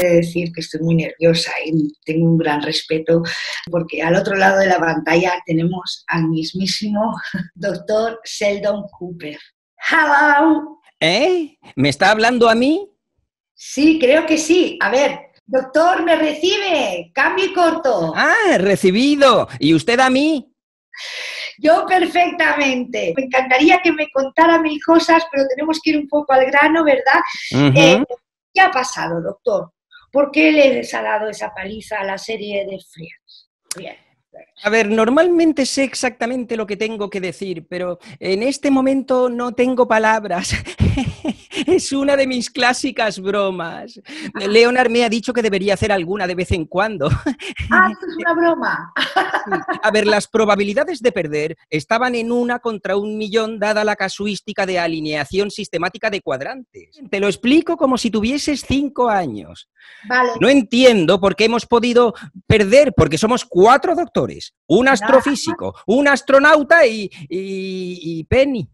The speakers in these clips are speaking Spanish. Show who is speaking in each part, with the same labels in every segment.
Speaker 1: de decir que estoy muy nerviosa y tengo un gran respeto porque al otro lado de la pantalla tenemos al mismísimo doctor Sheldon Cooper. Hello.
Speaker 2: ¿Eh? ¿Me está hablando a mí?
Speaker 1: Sí, creo que sí. A ver, doctor, ¿me recibe? Cambio y corto.
Speaker 2: Ah, recibido. ¿Y usted a mí?
Speaker 1: Yo perfectamente. Me encantaría que me contara mil cosas, pero tenemos que ir un poco al grano, ¿verdad? Eh, ¿Qué ha pasado, doctor? ¿Por qué les ha dado esa paliza a la serie de Friends? Bien.
Speaker 2: A ver, normalmente sé exactamente lo que tengo que decir, pero en este momento no tengo palabras. es una de mis clásicas bromas. Leonard me ha dicho que debería hacer alguna de vez en cuando.
Speaker 1: Ah, es una broma.
Speaker 2: A ver, las probabilidades de perder estaban en una contra un millón dada la casuística de alineación sistemática de cuadrantes. Te lo explico como si tuvieses cinco años.
Speaker 1: Vale.
Speaker 2: No entiendo por qué hemos podido perder, porque somos cuatro doctores, un astrofísico, un astronauta y, Penny.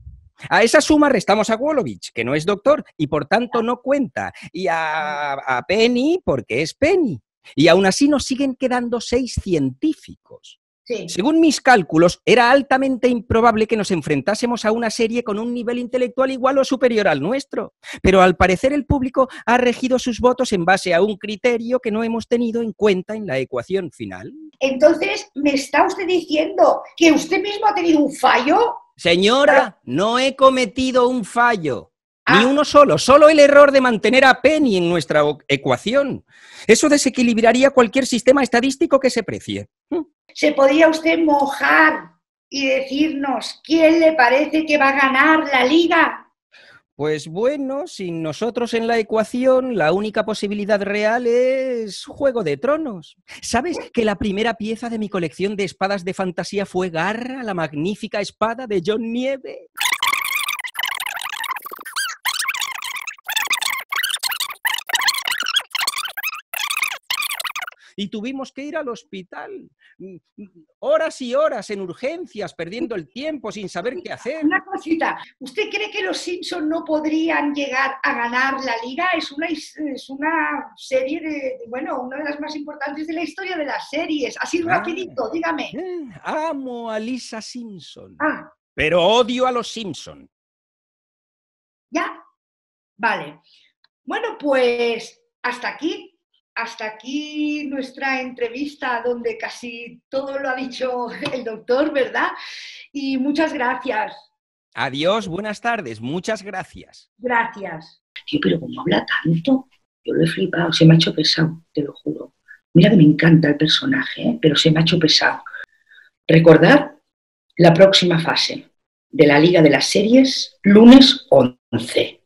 Speaker 2: A esa suma restamos a Wolovich, que no es doctor y por tanto no cuenta, y a, a Penny porque es Penny. Y aún así nos siguen quedando seis científicos. Según mis cálculos, era altamente improbable que nos enfrentásemos a una serie con un nivel intelectual igual o superior al nuestro. Pero al parecer el público ha regido sus votos en base a un criterio que no hemos tenido en cuenta en la ecuación final.
Speaker 1: Entonces, ¿me está usted diciendo que usted mismo ha tenido un fallo?
Speaker 2: Señora, no he cometido un fallo. Ni ah. uno solo, solo el error de mantener a Penny en nuestra ecuación. Eso desequilibraría cualquier sistema estadístico que se precie.
Speaker 1: ¿Mm? ¿Se podría usted mojar y decirnos quién le parece que va a ganar la liga?
Speaker 2: Pues bueno, sin nosotros en la ecuación, la única posibilidad real es Juego de Tronos. ¿Sabes que la primera pieza de mi colección de espadas de fantasía fue Garra, la magnífica espada de John Nieve? Y tuvimos que ir al hospital. Mm, mm, horas y horas en urgencias, perdiendo el tiempo sin saber qué hacer.
Speaker 1: Una cosita, ¿usted cree que los Simpsons no podrían llegar a ganar la liga? Es una, es una serie de, bueno, una de las más importantes de la historia de las series. Así ah. rapidito, dígame.
Speaker 2: Eh, amo a Lisa Simpson. Ah. Pero odio a los Simpson.
Speaker 1: ¿Ya? Vale. Bueno, pues hasta aquí hasta aquí nuestra entrevista donde casi todo lo ha dicho el doctor, ¿verdad? Y muchas gracias.
Speaker 2: Adiós, buenas tardes, muchas gracias.
Speaker 1: Gracias. Tío, pero como habla tanto, yo lo he flipado, se me ha hecho pesado, te lo juro. Mira que me encanta el personaje, ¿eh? pero se me ha hecho pesado. Recordad la próxima fase de la Liga de las Series, lunes 11.